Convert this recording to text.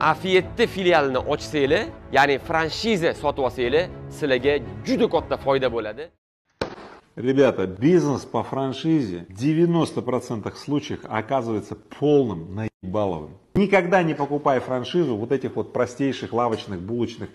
Afiyetni filialini ochsanglar, ya'ni franšiza sotib olsanglar, sizlarga juda katta foyda bo'ladi. Ребята, бизнес по франшизе в 90% случаев оказывается полным наебаловым. Никогда не покупай франшизу вот этих вот простейших лавочных, булочных